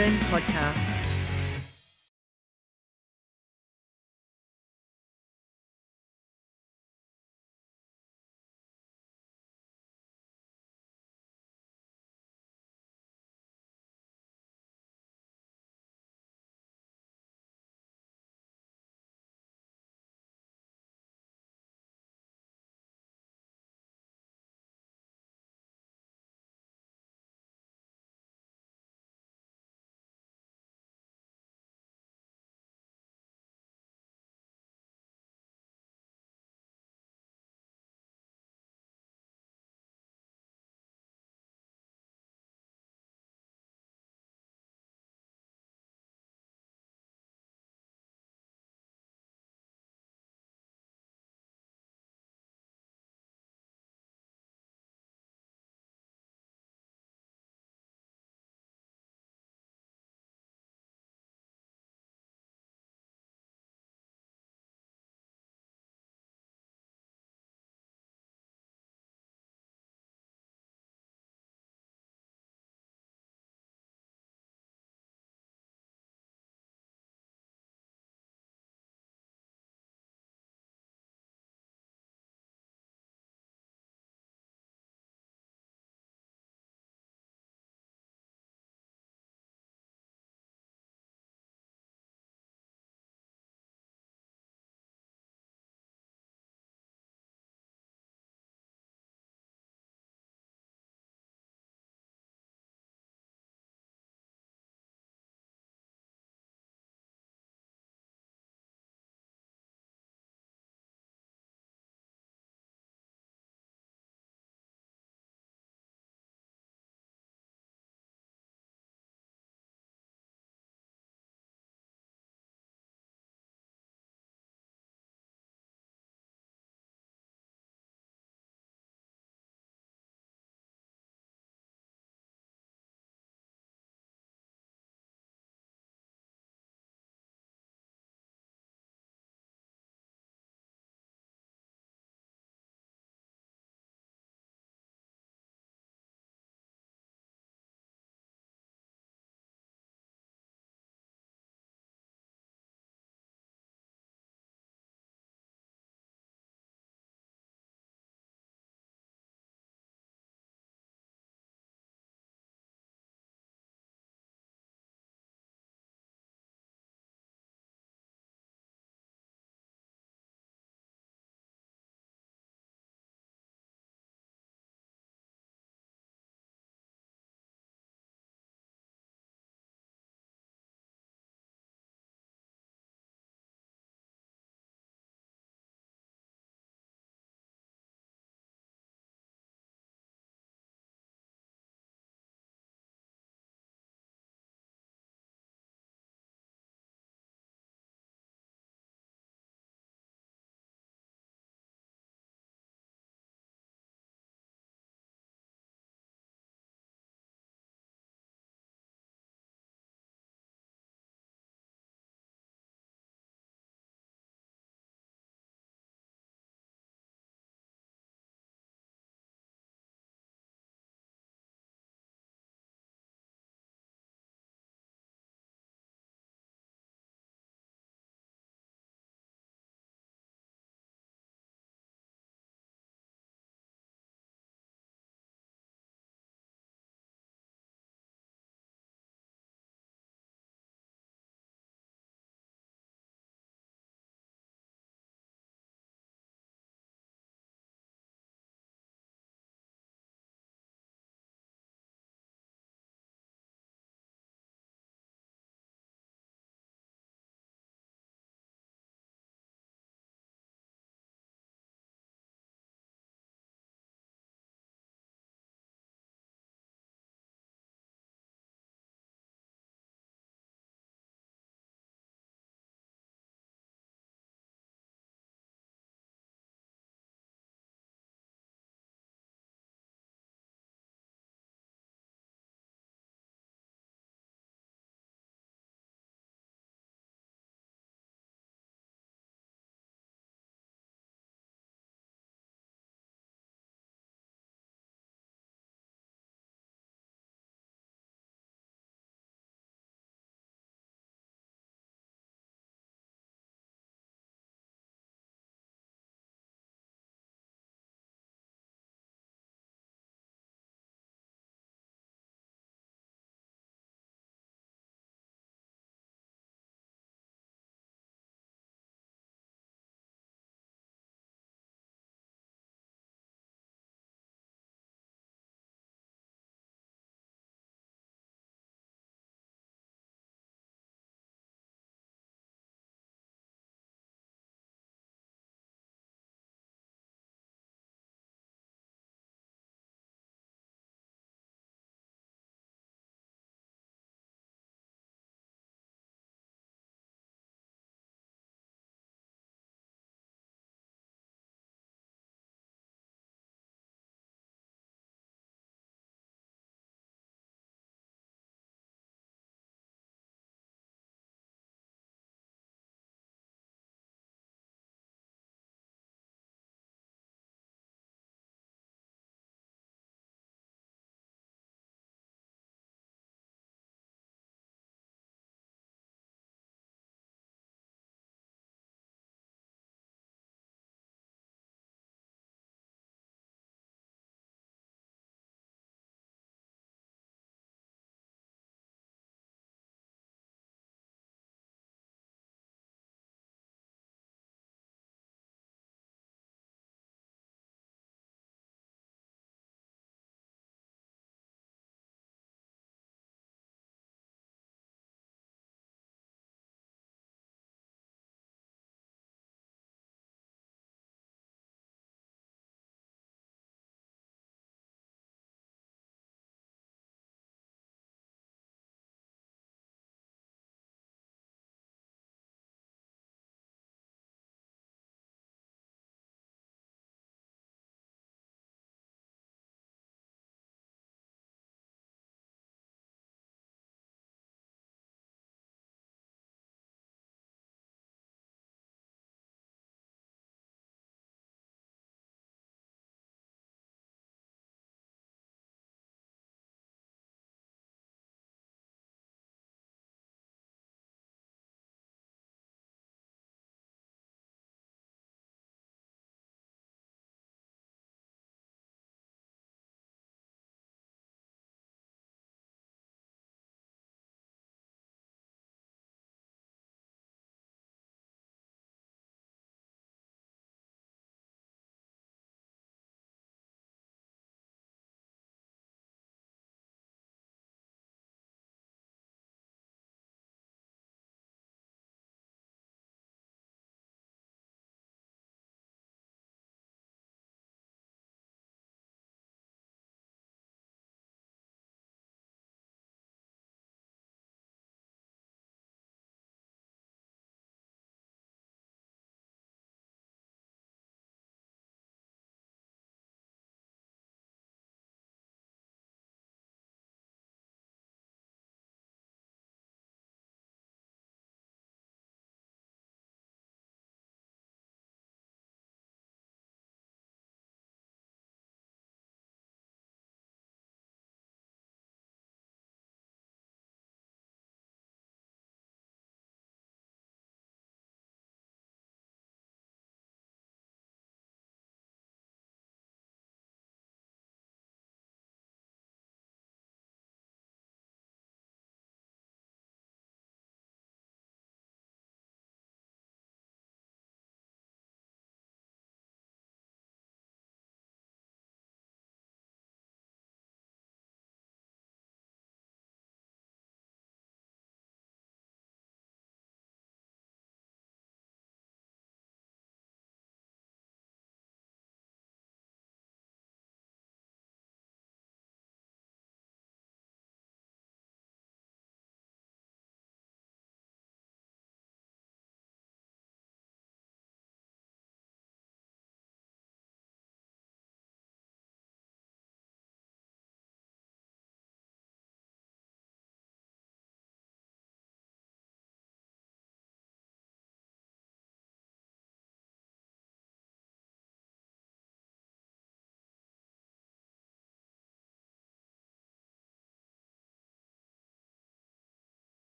Turn podcast.